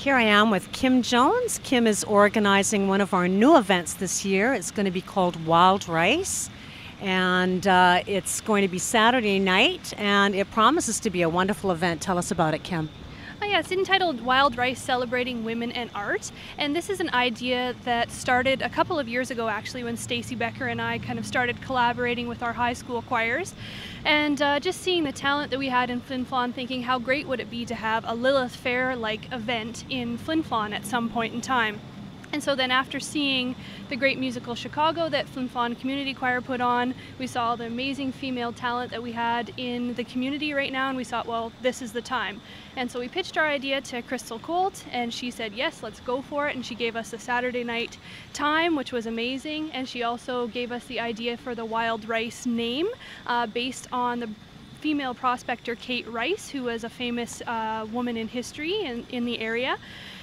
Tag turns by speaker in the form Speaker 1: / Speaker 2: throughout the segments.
Speaker 1: Here I am with Kim Jones. Kim is organizing one of our new events this year. It's going to be called Wild Rice. And uh, it's going to be Saturday night, and it promises to be a wonderful event. Tell us about it, Kim.
Speaker 2: Oh, yeah, it's entitled Wild Rice Celebrating Women and Art. And this is an idea that started a couple of years ago, actually, when Stacy Becker and I kind of started collaborating with our high school choirs. And uh, just seeing the talent that we had in Flin Flon, thinking how great would it be to have a Lilith Fair like event in Flin Flon at some point in time. And so then after seeing the great musical Chicago that Flin Flon Community Choir put on, we saw the amazing female talent that we had in the community right now, and we thought, well, this is the time. And so we pitched our idea to Crystal Colt, and she said, yes, let's go for it. And she gave us a Saturday night time, which was amazing. And she also gave us the idea for the Wild Rice name uh, based on the female prospector Kate Rice, who was a famous uh, woman in history in, in the area.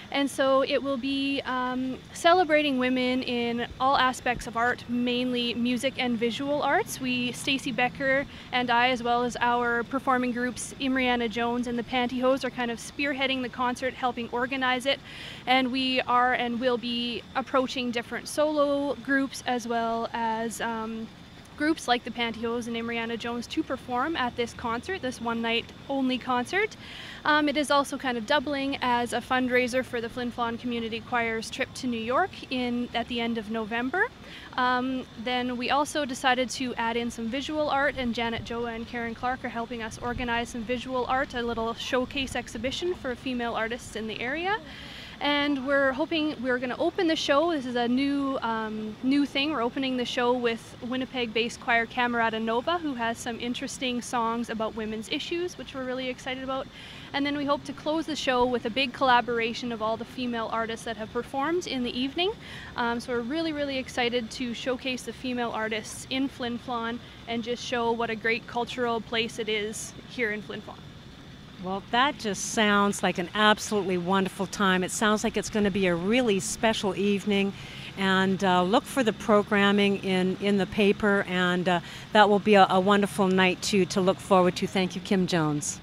Speaker 2: And so it will be um, celebrating women in all aspects of art, mainly music and visual arts. We, Stacy Becker and I, as well as our performing groups, Imriana Jones and the Pantyhose, are kind of spearheading the concert, helping organize it. And we are and will be approaching different solo groups as well as um, groups like the Pantyhose and Imriana Jones to perform at this concert, this one night only concert. Um, it is also kind of doubling as a fundraiser for the Flin Flon Community Choir's trip to New York in at the end of November. Um, then we also decided to add in some visual art, and Janet Joa and Karen Clark are helping us organize some visual art, a little showcase exhibition for female artists in the area and we're hoping we're going to open the show. This is a new um, new thing. We're opening the show with Winnipeg-based choir Camerata Nova, who has some interesting songs about women's issues, which we're really excited about. And then we hope to close the show with a big collaboration of all the female artists that have performed in the evening. Um, so we're really, really excited to showcase the female artists in Flin Flon and just show what a great cultural place it is here in Flin Flon.
Speaker 1: Well, that just sounds like an absolutely wonderful time. It sounds like it's going to be a really special evening. And uh, look for the programming in, in the paper, and uh, that will be a, a wonderful night to, to look forward to. Thank you, Kim Jones.